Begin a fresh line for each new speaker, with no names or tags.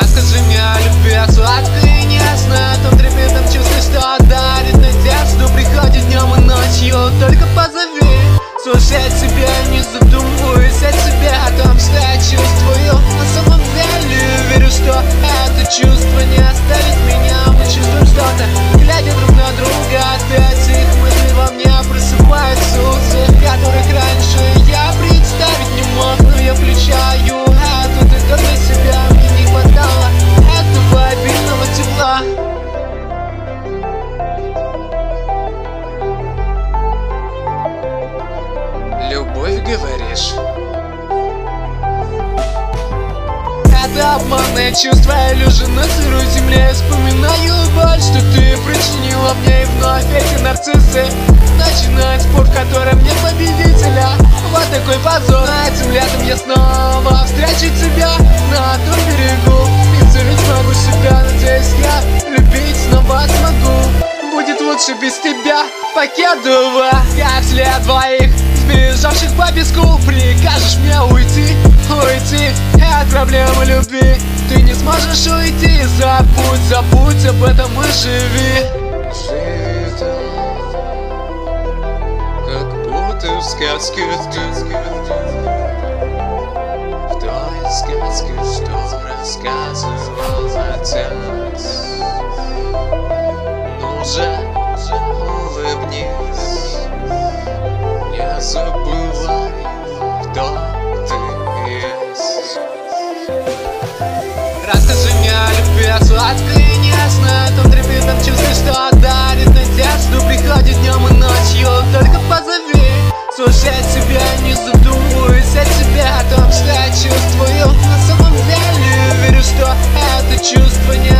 Расскажи мне о любви, о сладкой и нежной О том трепетном чувстве, что дарит надежду. Приходит днем и ночью, только позови. Слушай себя, не задумываясь о себе О том, что я чувствую На самом деле. Верю, что это чувство Это обманное чувство, я лежу на сырой земле. Вспоминаю боль, что ты причинила мне. И вновь эти нарциссы Начинают спор, в котором нет победителя. Вот такой позор. Но этим летом я снова встречу тебя. На том берегу И целить смогу себя Надеюсь, я любить снова смогу. Будет лучше без тебя, покедово Как след двоих Сбежавших по песку. Прикажешь мне уйти, уйти От проблемы любви сможешь уйти Забудь, забудь об этом и живи. Как будто в сказке В той сказке, что рассказывал отец. Ну же, улыбнись не забывай, Сладко и нежно, там трепетом чувств, что дарит надежду Приходит днем и ночью, только позови. Слушай себя, не задумываясь о тебе О том, что я чувствую на самом деле. Верю, что это чувство не